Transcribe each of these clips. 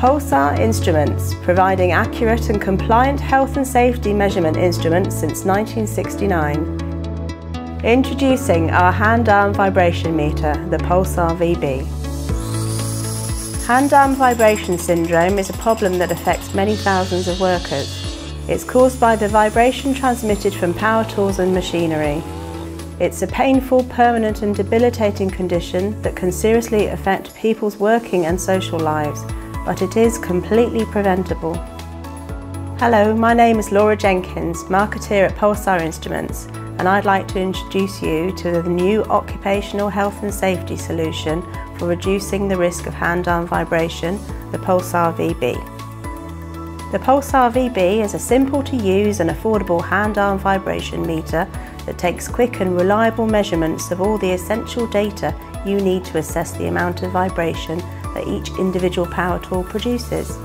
Pulsar Instruments, providing accurate and compliant health and safety measurement instruments since 1969. Introducing our hand-arm vibration meter, the Pulsar VB. Hand-arm vibration syndrome is a problem that affects many thousands of workers. It's caused by the vibration transmitted from power tools and machinery. It's a painful, permanent and debilitating condition that can seriously affect people's working and social lives, but it is completely preventable. Hello, my name is Laura Jenkins, marketeer at Pulsar Instruments, and I'd like to introduce you to the new occupational health and safety solution for reducing the risk of hand-arm vibration, the Pulsar VB. The Pulsar VB is a simple to use and affordable hand-arm vibration meter that takes quick and reliable measurements of all the essential data you need to assess the amount of vibration that each individual power tool produces.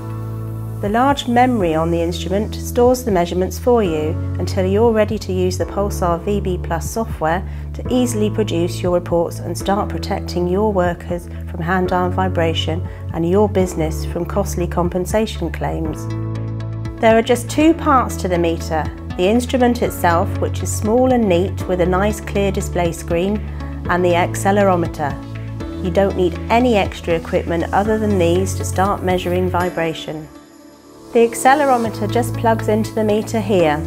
The large memory on the instrument stores the measurements for you until you're ready to use the Pulsar VB Plus software to easily produce your reports and start protecting your workers from hand-arm vibration and your business from costly compensation claims. There are just two parts to the meter, the instrument itself which is small and neat with a nice clear display screen and the accelerometer. You don't need any extra equipment other than these to start measuring vibration. The accelerometer just plugs into the meter here.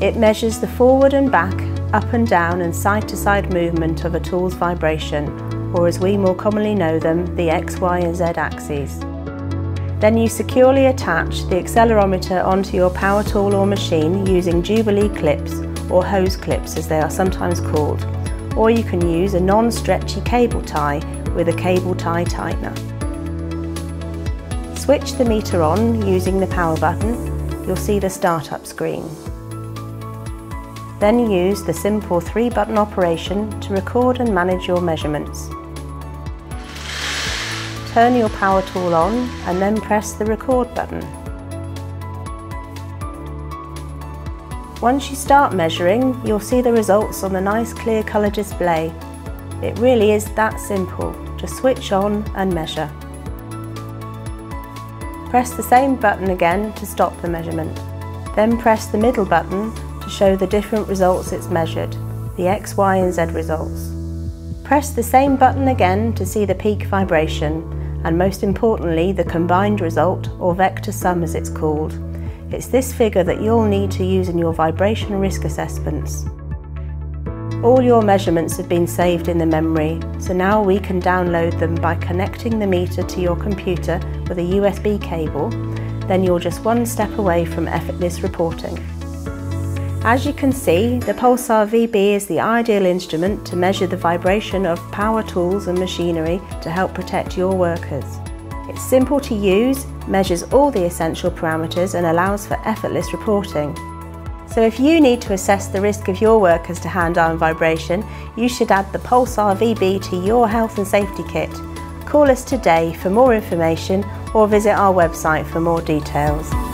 It measures the forward and back, up and down and side to side movement of a tool's vibration, or as we more commonly know them, the X, Y and Z axes. Then you securely attach the accelerometer onto your power tool or machine using Jubilee clips or hose clips as they are sometimes called, or you can use a non-stretchy cable tie with a cable tie tightener. Switch the meter on using the power button, you'll see the startup screen. Then use the simple three button operation to record and manage your measurements. Turn your power tool on and then press the record button. Once you start measuring, you'll see the results on the nice clear colour display. It really is that simple, just switch on and measure. Press the same button again to stop the measurement. Then press the middle button to show the different results it's measured, the X, Y and Z results. Press the same button again to see the peak vibration and most importantly the combined result or vector sum as it's called. It's this figure that you'll need to use in your vibration risk assessments. All your measurements have been saved in the memory, so now we can download them by connecting the meter to your computer with a USB cable, then you're just one step away from effortless reporting. As you can see, the Pulsar VB is the ideal instrument to measure the vibration of power tools and machinery to help protect your workers. It's simple to use, measures all the essential parameters and allows for effortless reporting. So if you need to assess the risk of your workers to hand-arm vibration, you should add the Pulsar VB to your health and safety kit. Call us today for more information or visit our website for more details.